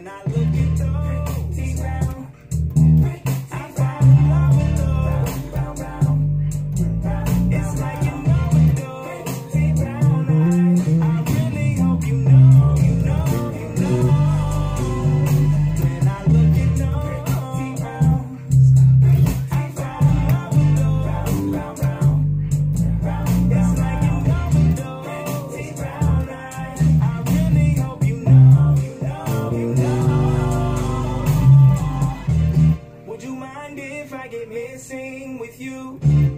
When I look if I get missing with you?